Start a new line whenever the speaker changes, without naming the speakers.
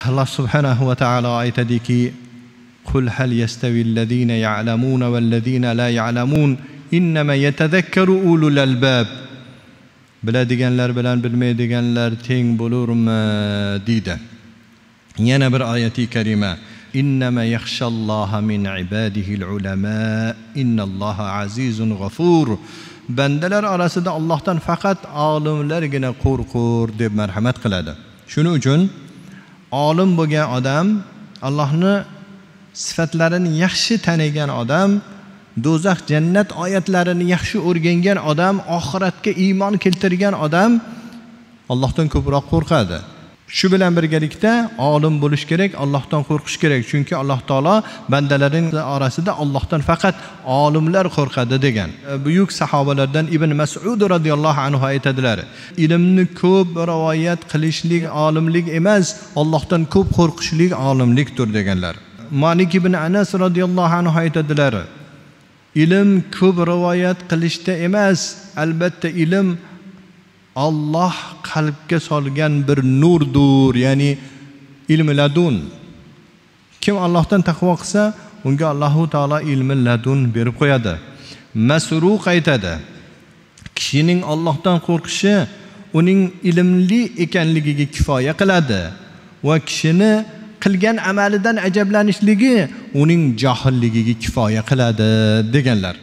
alloh subhanahu va taolo aytadiki قل هل يستوي الذين يعلمون والذين لا يعلمون إنما يتذكر أولو الألباب biladiganlar bilan bilmaydiganlar teng bo'lurmi deydi yana bir oyati karima innama yaxshalloha min ibadihil ulama innalloha azizun g'afur bandalar orasida Allohdan faqat olimlargina qo'rqur deb marhamat qiladi shuning uchun olim bo'lgan odam Allohni sifatlarini yaxshi tanigan odam do'zax jannat oyatlarini yaxshi o'rgangan odam oxiratga iymon keltirgan odam Allohdan ko'proq qo'rqadi. Shu bilan birgalikda olim bo'lish kerak Allohdan qo'rqish kerak. Chunki alloh taolo bandalarining orasida Allohdan faqat olimlar qo'rqadi degan. E, buyuk sahobalardan ibn masud roziyallohu anhu aytadilar ilmni ko'p rivoyat qilishlik olimlik emas Allohdan ko'p qo'rqishlik olimlikdir deganlar. Malik ibn anas roziyallohu anhu aytadilar ilm ko'p rivoyat qilishda emas albatta ilm Alloh qalbga solgan bir nurdur ya'ni ilmi ladun. Kim Allohdan taqvo qilsa unga Allohu taolo ilmi ladun berib qo'yadi. Masruq aytadi kishining Allohdan qo'rqishi uning ilmli ekanligiga kifoya qiladi va kishini qilgan amalidan ajablanishligi uning johilligiga kifoya qiladi deganlar.